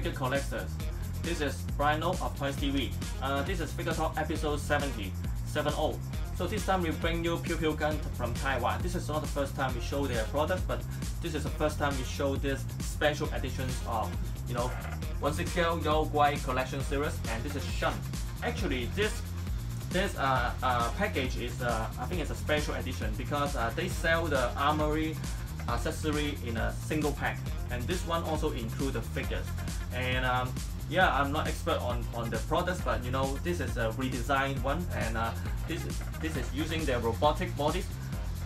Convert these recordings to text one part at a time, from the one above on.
figure collectors. This is Bryan of Toys TV. Uh, this is Figure Talk episode 70, 70. So this time we bring you Pew Pew Gun from Taiwan. This is not the first time we show their products, but this is the first time we show this special editions of, you know, 1/6 scale Yaoguai collection series, and this is Shen. Actually, this this uh, uh, package is uh, I think it's a special edition because uh, they sell the armory accessory in a single pack and this one also include the figures and um, yeah I'm not expert on, on the products but you know this is a redesigned one and uh, this, is, this is using the robotic bodies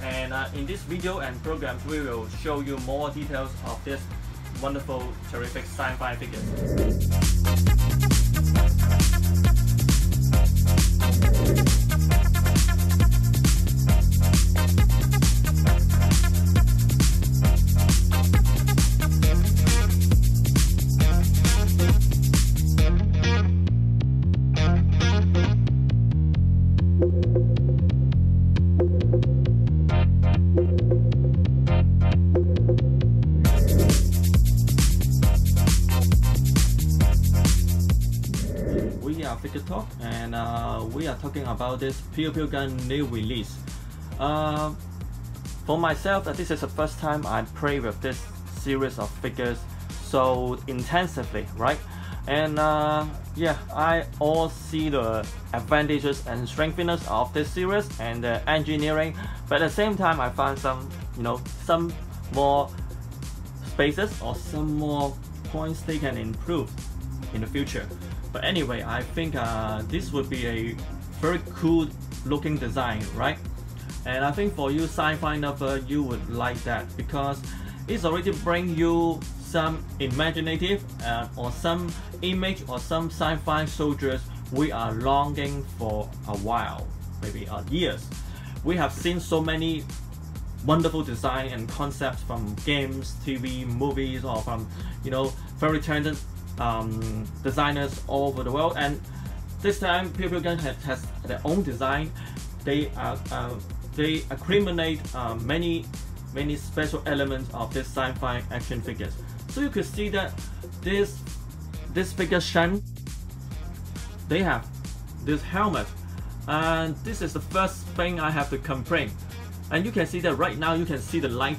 and uh, in this video and programs we will show you more details of this wonderful terrific sci-fi figures. And uh, we are talking about this Pew Pew Gun new release. Uh, for myself, this is the first time I play with this series of figures so intensively, right? And uh, yeah, I all see the advantages and strengthness of this series and the engineering, but at the same time, I find some, you know, some more spaces or some more points they can improve in the future. But anyway, I think uh, this would be a very cool looking design, right? And I think for you sci-fi lover, you would like that because it's already bring you some imaginative uh, or some image or some sci-fi soldiers we are longing for a while, maybe uh, years. We have seen so many wonderful design and concepts from games, TV, movies, or from you know very talented um, designers all over the world. And this time, People has, has their own design. They uh, they accumulate uh, many many special elements of this sci-fi action figures. So you could see that this this figure Shen, they have this helmet, and this is the first thing I have to complain. And you can see that right now. You can see the light.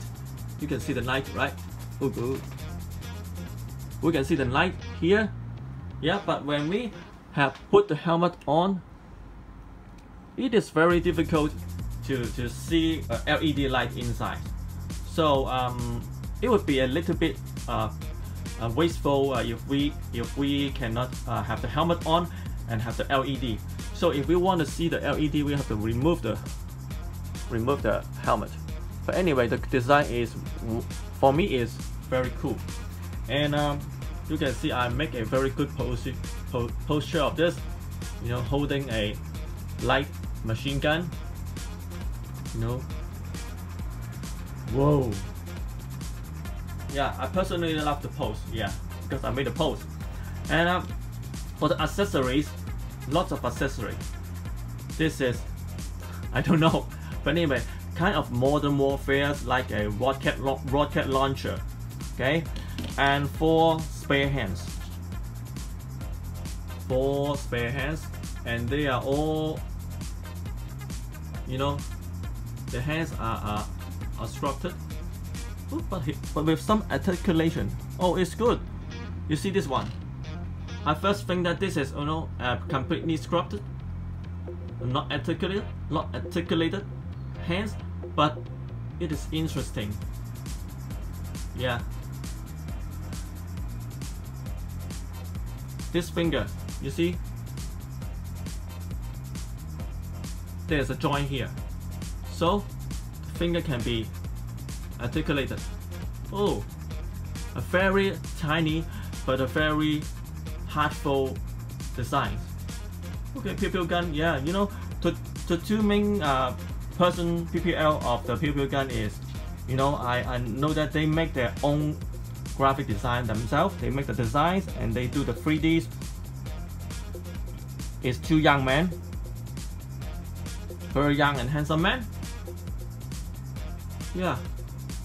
You can see the light, right? Ooh, ooh we can see the light here. Yeah but when we have put the helmet on it is very difficult to, to see a LED light inside. So um, it would be a little bit uh, uh, wasteful uh, if we if we cannot uh, have the helmet on and have the LED so if we want to see the LED we have to remove the remove the helmet. But anyway the design is for me is very cool. And um, you can see I make a very good pose, po posture of this you know holding a light machine gun you know. Whoa. Yeah I personally love the pose yeah because I made a pose. And um, for the accessories lots of accessories. This is I don't know but anyway kind of modern warfare like a rocket, rocket launcher okay? And four spare hands. Four spare hands and they are all you know the hands are, are, are structured. But, but with some articulation. Oh it's good. You see this one? I first think that this is you know uh, completely sculpted. Not articulated not articulated hands but it is interesting. Yeah this finger, you see? There's a joint here. So, the finger can be articulated. Oh, a very tiny but a very heartful design. Okay, Pew gun, yeah, you know, the, two main uh, person PPL of the Pew gun is, you know, I, I know that they make their own graphic design themselves. They make the designs and they do the 3Ds. It's two young men, very young and handsome man. Yeah,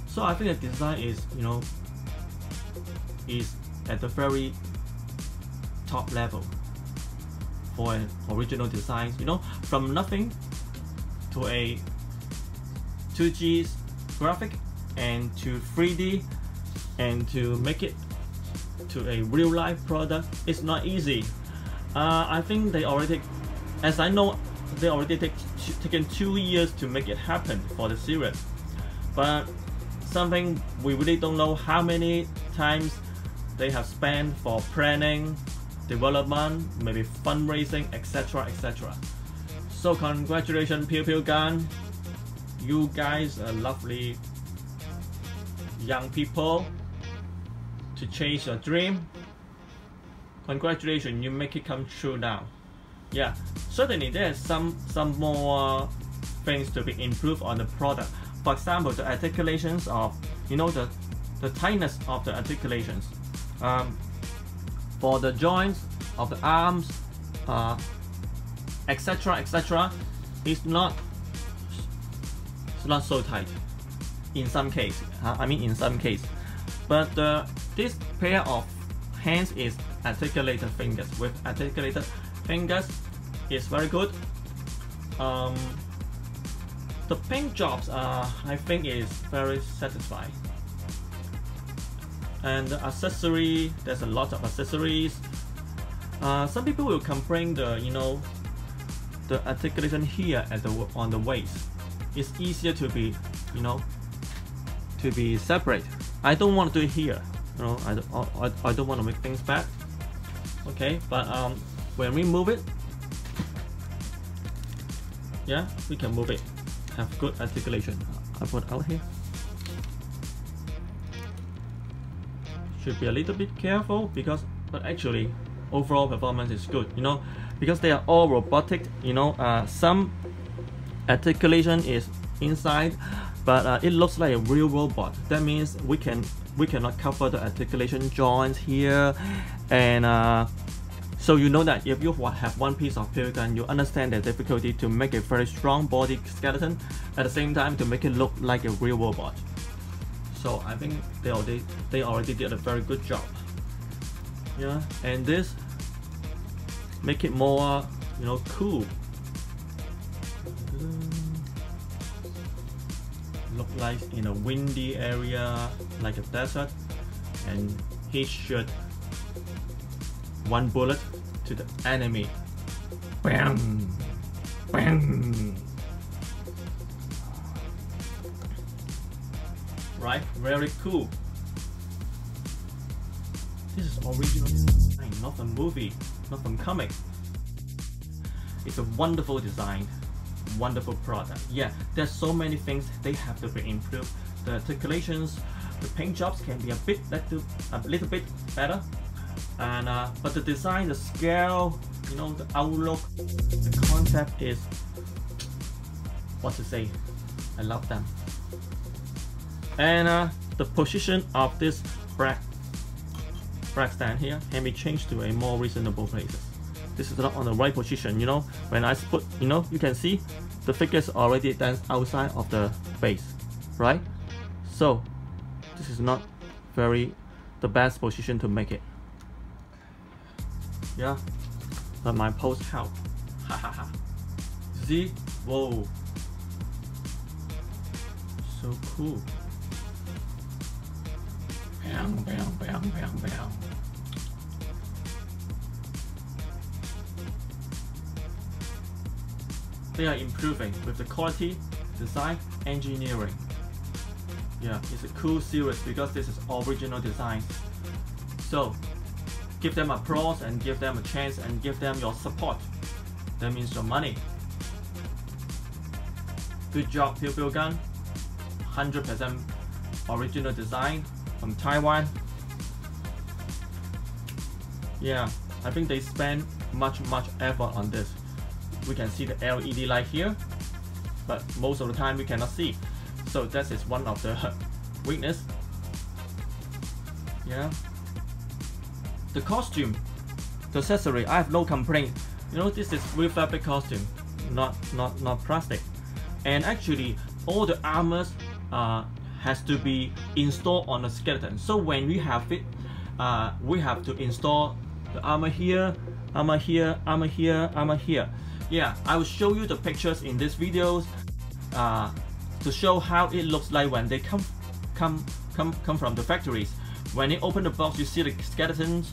so I think the design is, you know, is at the very top level for an original design. You know, from nothing to a 2D graphic and to 3D and to make it to a real life product it's not easy. Uh, I think they already, as I know, they already take taken two years to make it happen for the series. But something we really don't know how many times they have spent for planning, development, maybe fundraising, etc. etc. So congratulations Pew Pew Gun. You guys are lovely young people to chase your dream. Congratulations, you make it come true now. Yeah, certainly there's some some more things to be improved on the product. For example, the articulations of you know the the tightness of the articulations. Um, for the joints of the arms, etc. Uh, etc. it's not it's not so tight in some case. Uh, I mean in some case, but uh, this pair of hands is articulated fingers. With articulated fingers, is very good. Um, the paint jobs, uh, I think, is very satisfying. And the accessory, there's a lot of accessories. Uh, some people will complain the you know the articulation here at the on the waist. It's easier to be you know to be separate. I don't want to do it here. You know, I don't, I, I don't want to make things bad. Okay, but um, when we move it, yeah, we can move it. Have good articulation. I put out here. Should be a little bit careful because, but actually, overall performance is good. You know, because they are all robotic. You know, uh, some articulation is inside but uh, it looks like a real robot. That means we can we cannot cover the articulation joints here, and uh, so you know that if you have one piece of polygon, you understand the difficulty to make a very strong body skeleton at the same time to make it look like a real robot. So I think they already they already did a very good job. Yeah, and this make it more you know cool like in a windy area like a desert and he shoot one bullet to the enemy. Bam! Bam! Right? Very cool. This is original design, not a movie, not from comic. It's a wonderful design wonderful product. Yeah, there's so many things they have to be improved. The articulations, the paint jobs can be a bit little, a little bit better. And uh, but the design, the scale, you know, the outlook, the concept is what to say. I love them. And uh, the position of this rack, rack stand here can be changed to a more reasonable places this is not on the right position you know? When I put you know you can see the figures already dance outside of the base right? So this is not very the best position to make it. Yeah. But my pose help. Ha see whoa. So cool. Bang bang bang bang bang they are improving with the quality, design, engineering. Yeah, it's a cool series because this is original design. So, give them applause and give them a chance and give them your support. That means your money. Good job, Pew Pew Gun. 100% original design from Taiwan. Yeah, I think they spend much much effort on this we can see the LED light here, but most of the time we cannot see. So that is one of the weakness. Yeah. The costume, the accessory, I have no complaint. You know, this is real fabric costume, not not not plastic. And actually, all the armors uh, has to be installed on the skeleton. So when we have it, uh, we have to install the armor here, armor here, armor here, armor here. Yeah, I will show you the pictures in this videos uh, to show how it looks like when they come come come come from the factories. When you open the box, you see the skeletons,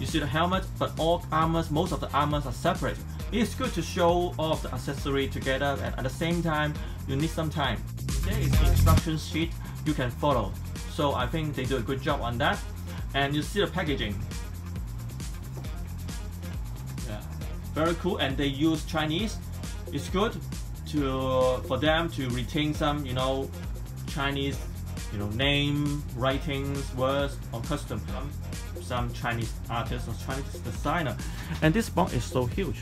you see the helmet, but all armors, most of the armors are separate. It's good to show all of the accessory together and at the same time, you need some time. There is instruction sheet you can follow. So I think they do a good job on that. And you see the packaging. Very cool. And they use Chinese. It's good to for them to retain some, you know, Chinese, you know, name, writings, words, or custom. Some, some Chinese artists or Chinese designer. And this box is so huge.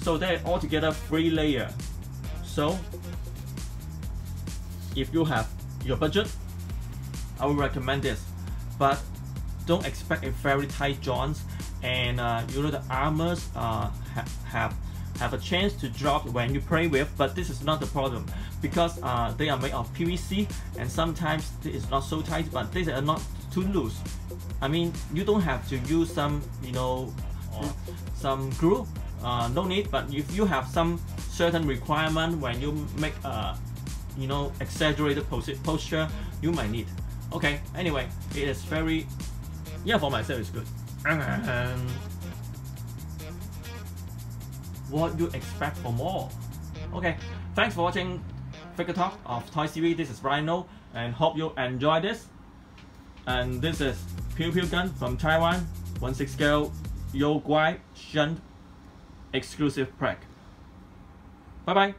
So they're altogether three layer. So if you have your budget, I would recommend this. But don't expect a very tight joints and uh, you know the armors uh, ha have have a chance to drop when you play with but this is not the problem because uh, they are made of PVC and sometimes it's not so tight but these are not too loose. I mean you don't have to use some you know some glue uh, no need but if you have some certain requirement when you make a you know exaggerated posture you might need. Okay anyway it is very yeah for myself it's good. And um, what you expect for more? Okay thanks for watching figure talk of toy series this is Rhino and hope you enjoy this. And this is Pew Pew Gun from Taiwan. 1/6 scale Yaoguai Shunt exclusive pack. Bye bye